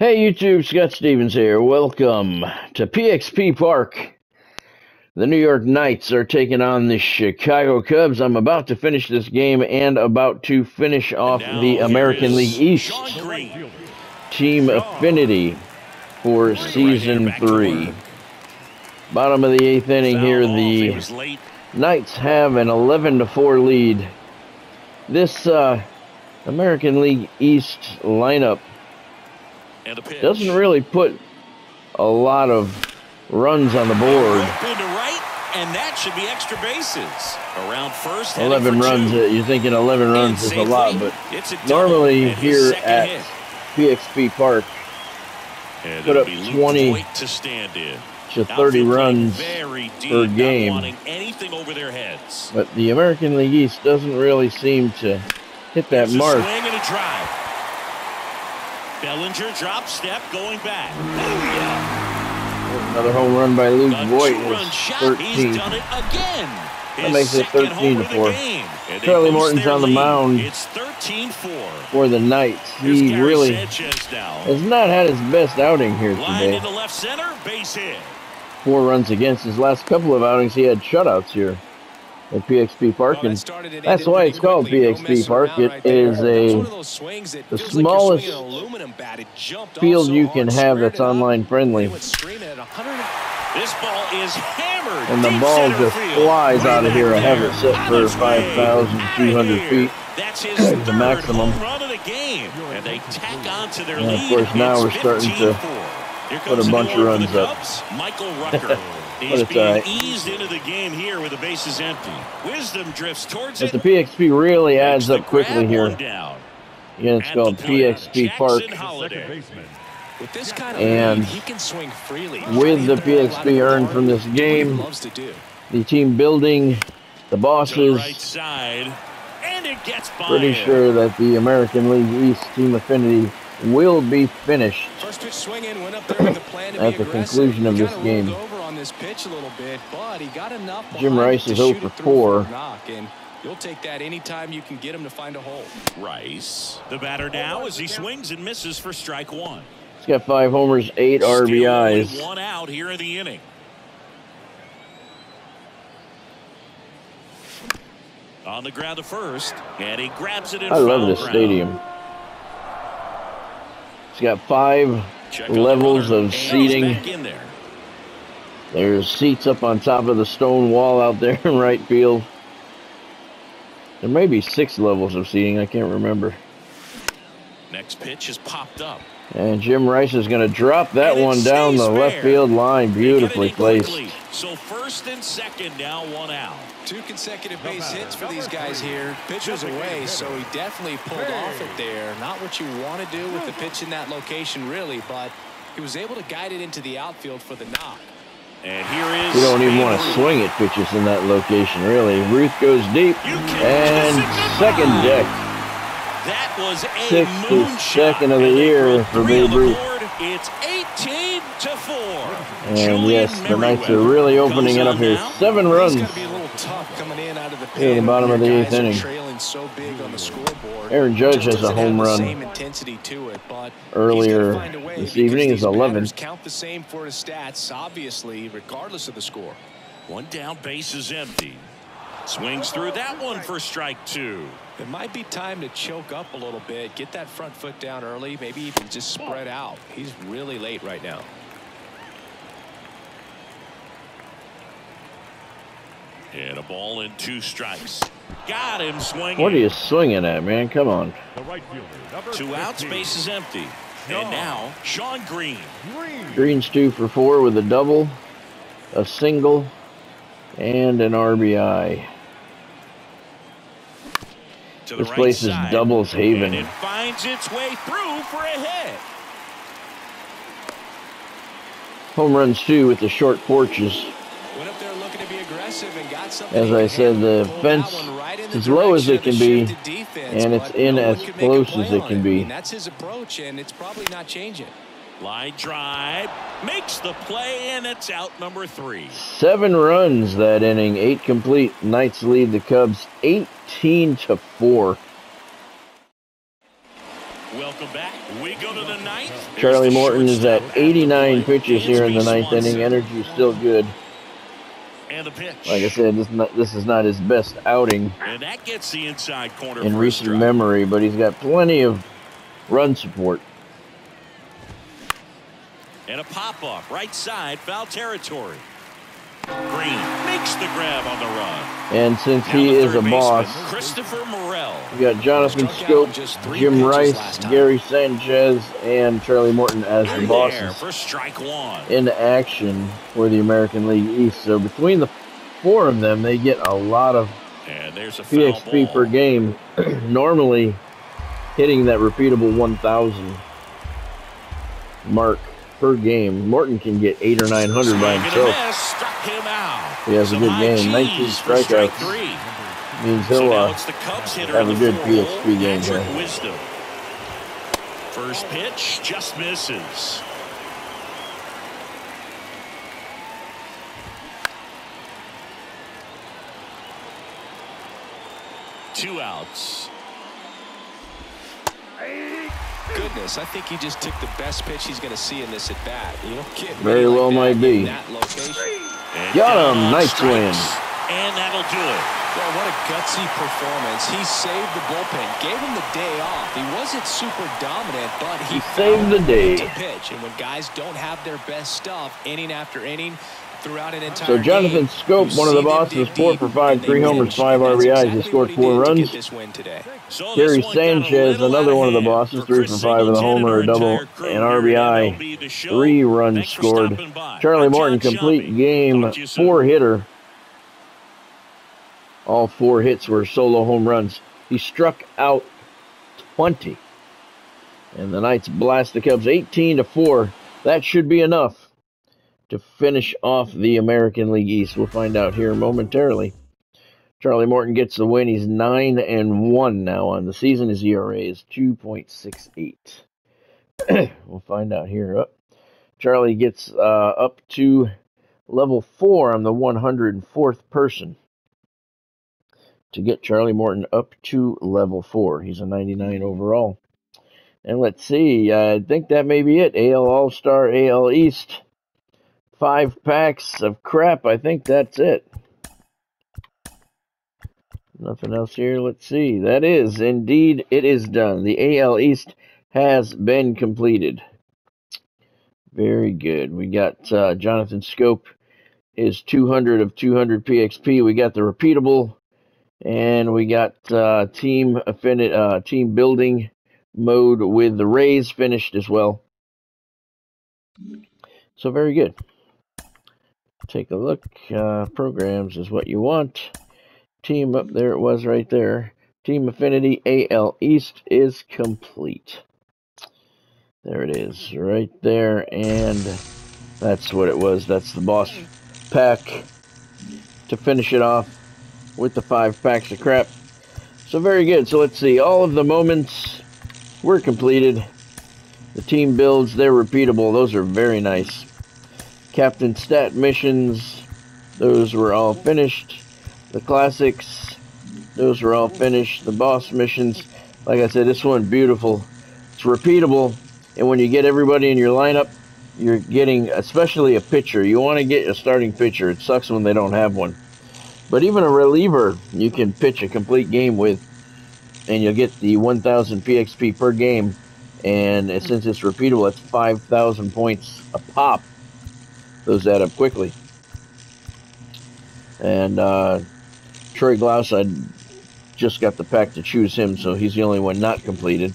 Hey YouTube, Scott Stevens here. Welcome to PXP Park. The New York Knights are taking on the Chicago Cubs. I'm about to finish this game and about to finish off the American League East team affinity for season three. Bottom of the eighth inning here, the Knights have an 11 to 4 lead. This uh, American League East lineup doesn't really put a lot of runs on the board. And that should be extra bases. Around first, 11 runs. Uh, you're thinking 11 runs is a lot, but normally here at hit. PXP Park, put up 20 to, stand in. to 30 runs per game. But the American League East doesn't really seem to hit that mark. Swing and a drive. Bellinger drop step going back. Another home run by Luke Voit is 13. That makes it 13 to 4. Charlie Morton's on the mound it's 13 -4. for the Knights. He really has not had his best outing here today. Four runs against his last couple of outings. He had shutouts here at PXP Park, and that's why it's called PXP Park. It is a the smallest field you can have that's online friendly. This ball is hammered. And the ball just flies out of here. I have it set for 5,200 feet. That's his the maximum. Run of the game. And they tack on to their and of course, now we're starting to put a bunch of runs up. Michael Rucker. He's uh, being right. eased into the game here with the bases empty. Wisdom drifts towards but it. the PXP really adds up quickly here. Again, it's called PXP Park. With this kind of and he can swing freely. with the PXP earned from this game, the team building, the bosses, right side, and it gets by pretty sure that the American League East team affinity will be finished at the conclusion of this game this pitch a little bit, but he got enough. Jim Rice is 0 for 4. and you'll take that anytime you can get him to find a hole. Rice, the batter now as he swings and misses for strike one. He's got five homers, eight Still RBIs. One out here in the inning. On the ground to first, and he grabs it in I love this ground. stadium. It's got five Check levels of seating. There's seats up on top of the stone wall out there in right field. There may be six levels of seating. I can't remember. Next pitch is popped up. And Jim Rice is going to drop that one down the fair. left field line. Beautifully placed. So first and second now one out. Two consecutive base hits for these guys here. Pitcher's away, so he definitely pulled off it there. Not what you want to do with the pitch in that location, really, but he was able to guide it into the outfield for the knock. And here is you don't even want to swing at pitches in that location, really. Ruth goes deep and second deck. That was a Sixth second of the year for Babe Ruth. It's 18 to 4. And yes, the Knights are really opening it up here. Seven runs. In the bottom of the eighth inning. Aaron Judge has a home run earlier this evening is 11. Count the same for his stats, obviously, regardless of the score. One down, base is empty. Swings through that one for strike two. It might be time to choke up a little bit, get that front foot down early, maybe even just spread out. He's really late right now. And a ball in two strikes. Got him swinging. What are you swinging at, man? Come on. Two outs, base is empty. And now, Shawn Green. Green's two for four with a double, a single, and an RBI. this right place side. is doubles haven. And it finds its way through for a hit. Home runs two with the short porches. As I said, the fence as low as it can be, and it's in as close as it can be. That's his approach, and it's probably not changing. Line drive makes the play, and it's out number three. Seven runs that inning, eight complete. Knights lead the Cubs 18 to four. Welcome back. We go to the ninth. Charlie Morton is at 89 pitches here in the ninth inning. Energy is still good. And the pitch. Like I said, this is not, this is not his best outing And that gets the inside corner in recent strike. memory, but he's got plenty of run support. And a pop off right side, foul territory. Green makes the grab on the run. And since Now he is a third boss, Christopher Morel. we got Jonathan Struck Schoop, Jim Rice. Gary Sanchez, and Charlie Morton as the In bosses for strike one. in action for the American League East. So between the four of them, they get a lot of And there's a foul PXP ball. per game, normally hitting that repeatable 1,000 mark per game. Morton can get eight or 900 by Swing and himself. miss, struck him out. He has a good game, 19 cheese for strike strikeouts. three. Means he'll uh, it's the Cubs hitter have a good PXP game here. First pitch just misses. Two outs. Goodness, I think he just took the best pitch he's going to see in this at bat. You don't Very well that might be. That. And Got down him. Nice strikes. win. And that'll do it. Well, what a gutsy performance. He saved the bullpen, gave him the day off. He wasn't super dominant, but he, He saved the day. To pitch. And when guys don't have their best stuff, inning after inning, throughout an entire So Jonathan Schoop, one of the bosses, four for five, three homers, five And RBIs. He scored four runs. get win today. So Gary this one got a Sanchez, another one of the bosses, three for for five with a homer, a double, and our entire crew and here at RBI. MLB The Show. Three runs scored. Charlie Morton, complete game, Talk to you soon. four hitter. All four hits were solo home runs. He struck out 20. And the Knights blast the Cubs 18 to 4. That should be enough to finish off the American League East. We'll find out here momentarily. Charlie Morton gets the win. He's 9 and 1 now on the season. His ERA is 2.68. we'll find out here. Up. Charlie gets uh, up to level 4 I'm the 104th person to get Charlie Morton up to level 4. He's a 99 overall. And let's see, I think that may be it. AL All Star, AL East. Five packs of crap. I think that's it. Nothing else here. Let's see. That is indeed, it is done. The AL East has been completed. Very good. We got uh, Jonathan Schoop, his 200 of 200 PXP. We got the repeatable, and we got uh, team affinity, uh, team building mode with the Rays finished as well. So very good. Take a look. Uh, programs is what you want. Team up there it was right there. Team Affinity AL East is complete. There it is, right there, and that's what it was. That's the boss pack to finish it off with the five packs of crap. So very good. So let's see. All of the moments were completed. The team builds, they're repeatable. Those are very nice. Captain Stat missions, those were all finished. The classics, those were all finished. The boss missions, like I said, this one beautiful. It's repeatable, and when you get everybody in your lineup, you're getting especially a pitcher. You want to get a starting pitcher. It sucks when they don't have one. But even a reliever, you can pitch a complete game with, and you'll get the 1,000 PXP per game. And since it's repeatable, it's 5,000 points a pop. Those add up quickly. And uh, Troy Glaus, I just got the pack to choose him, so he's the only one not completed.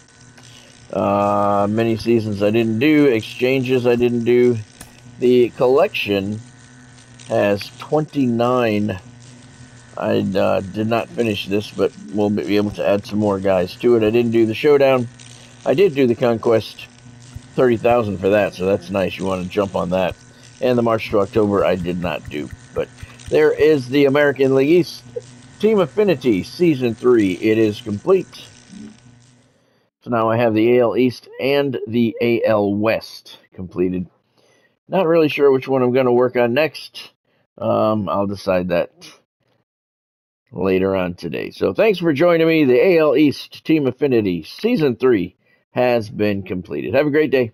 Uh, many seasons I didn't do, exchanges I didn't do. The collection has 29. I uh, did not finish this, but we'll be able to add some more guys to it. I didn't do the showdown. I did do the conquest, 30,000 for that, so that's nice. You want to jump on that. And the March to October I did not do, but there is the American League East Team Affinity Season 3. It is complete. So now I have the AL East and the AL West completed. Not really sure which one I'm going to work on next. Um, I'll decide that later on today. So thanks for joining me. The AL East Team Affinity Season 3 has been completed. Have a great day.